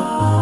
Oh.